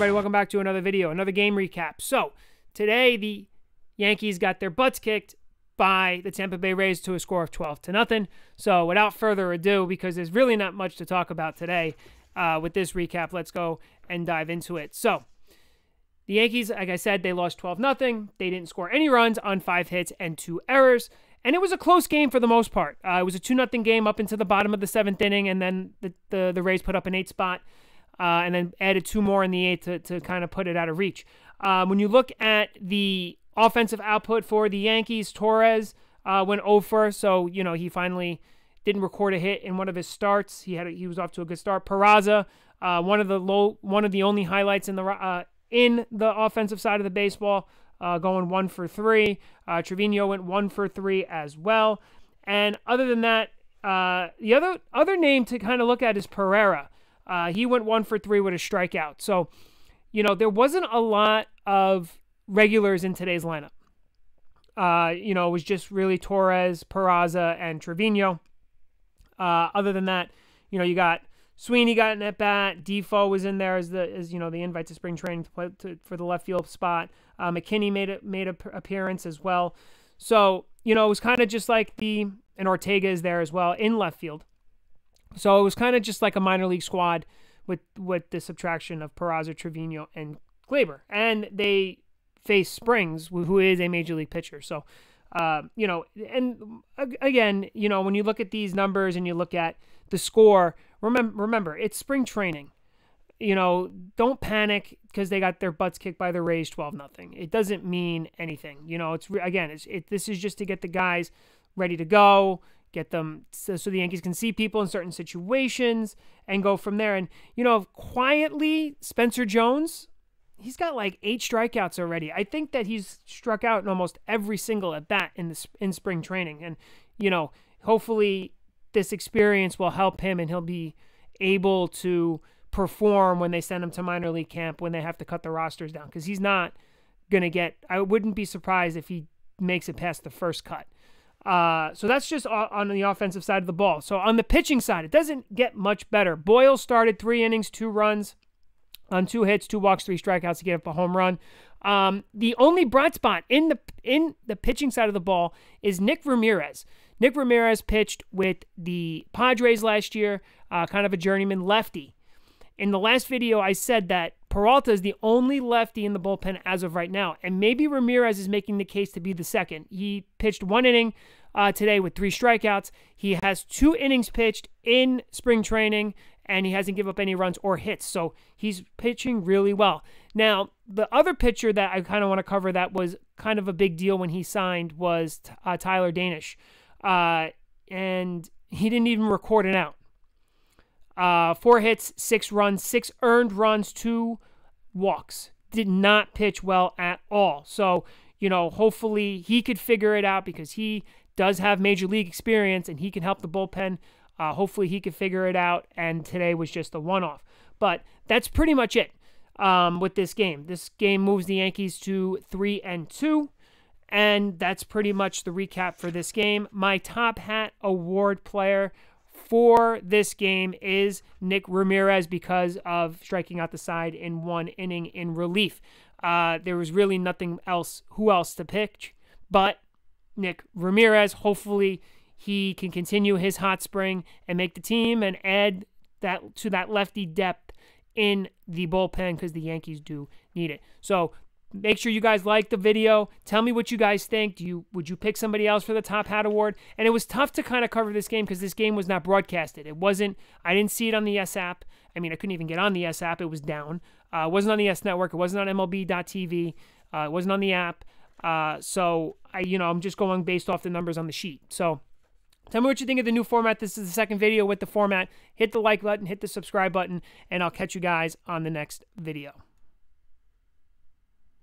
Everybody, welcome back to another video, another game recap. So, today the Yankees got their butts kicked by the Tampa Bay Rays to a score of 12 to nothing. So, without further ado, because there's really not much to talk about today uh, with this recap, let's go and dive into it. So, the Yankees, like I said, they lost 12 nothing. They didn't score any runs on five hits and two errors. And it was a close game for the most part. Uh, it was a 2 0 game up into the bottom of the seventh inning, and then the, the, the Rays put up an eight spot uh, and then added two more in the eighth to, to kind of put it out of reach. Um, when you look at the offensive output for the Yankees, Torres uh, went over, so you know he finally didn't record a hit in one of his starts. He had a, he was off to a good start. Peraza, uh, one of the low, one of the only highlights in the uh, in the offensive side of the baseball, uh, going one for three. Trevino went one for three as well. And other than that, uh, the other other name to kind of look at is Pereira. Uh, he went one for three with a strikeout. So, you know, there wasn't a lot of regulars in today's lineup. Uh, you know, it was just really Torres, Peraza, and Trevino. Uh, other than that, you know, you got Sweeney got an at bat. Difo was in there as the as you know the invite to spring training to play to, for the left field spot. Uh, McKinney made a made a appearance as well. So you know it was kind of just like the and Ortega is there as well in left field. So it was kind of just like a minor league squad with with the subtraction of Peraza, Trevino, and Gleyber, and they face Springs, who is a major league pitcher. So, uh, you know, and again, you know, when you look at these numbers and you look at the score, remember, remember, it's spring training. You know, don't panic because they got their butts kicked by the Rays, twelve nothing. It doesn't mean anything. You know, it's again, it's it, this is just to get the guys ready to go get them so, so, the Yankees can see people in certain situations and go from there. And, you know, quietly, Spencer Jones, he's got like eight strikeouts already. I think that he's struck out in almost every single at bat in the in spring training. And, you know, hopefully this experience will help him and he'll be able to perform when they send him to minor league camp when they have to cut the rosters down because he's not going to get, I wouldn't be surprised if he makes it past the first cut. Uh, so that's just on the offensive side of the ball. So on the pitching side, it doesn't get much better. Boyle started three innings, two runs on two hits, two walks, three strikeouts to get up a home run. Um, the only bright spot in the in the pitching side of the ball is Nick Ramirez. Nick Ramirez pitched with the Padres last year, uh, kind of a journeyman lefty. In the last video, I said that Peralta is the only lefty in the bullpen as of right now, and maybe Ramirez is making the case to be the second. He pitched one inning uh, today with three strikeouts. He has two innings pitched in spring training, and he hasn't given up any runs or hits, so he's pitching really well. Now, the other pitcher that I kind of want to cover that was kind of a big deal when he signed was uh, Tyler Danish, uh, and he didn't even record it out. Uh, four hits, six runs, six earned runs, two walks. Did not pitch well at all. So, you know, hopefully he could figure it out because he does have major league experience and he can help the bullpen. Uh, hopefully he could figure it out. And today was just a one off. But that's pretty much it um, with this game. This game moves the Yankees to three and two. And that's pretty much the recap for this game. My top hat award player for this game is Nick Ramirez because of striking out the side in one inning in relief. Uh, there was really nothing else, who else to pitch but Nick Ramirez. Hopefully, he can continue his hot spring and make the team and add that to that lefty depth in the bullpen because the Yankees do need it. So Make sure you guys like the video. Tell me what you guys think. Do you would you pick somebody else for the top hat award? And it was tough to kind of cover this game because this game was not broadcasted. It wasn't. I didn't see it on the YES app. I mean, I couldn't even get on the YES app. It was down. Uh, it wasn't on the YES network. It wasn't on MLB.tv. Uh, it wasn't on the app. Uh, so I, you know, I'm just going based off the numbers on the sheet. So Tell me what you think of the new format. This is the second video with the format. Hit the like button, hit the subscribe button, and I'll catch you guys on the next video.